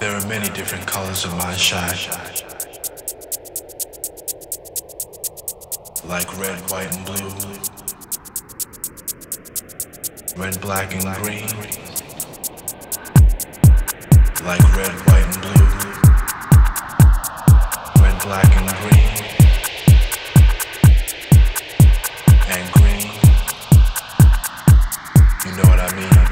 There are many different colors of my shine. Like red, white, and blue. Red, black, and green. Like red, white, and blue. Red, black, and green. And green. You know what I mean?